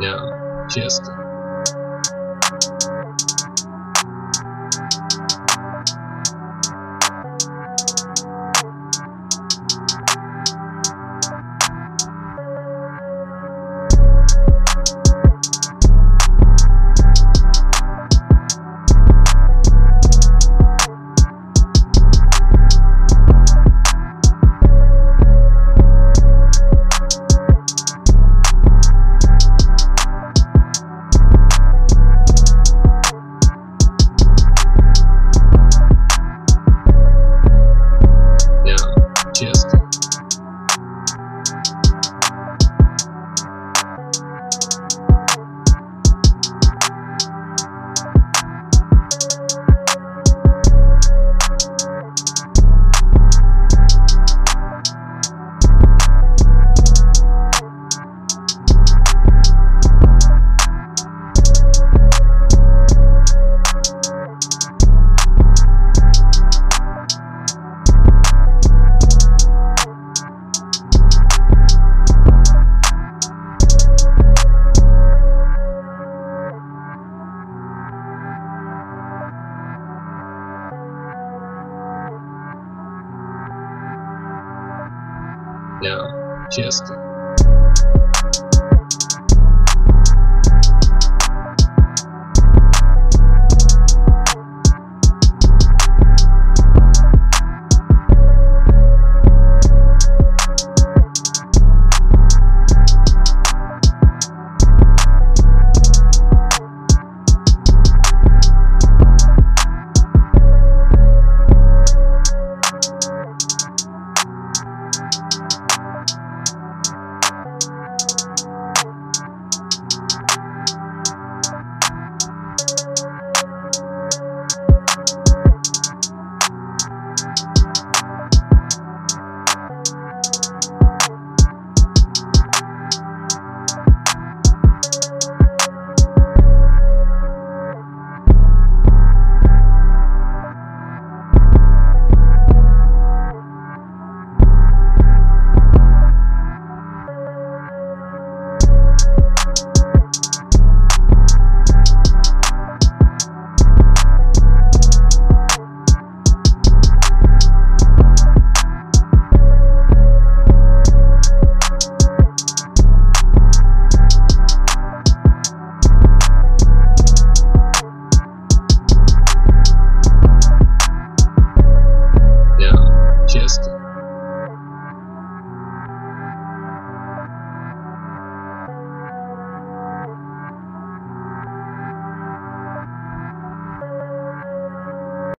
Yeah, cheers. Música для теста. Música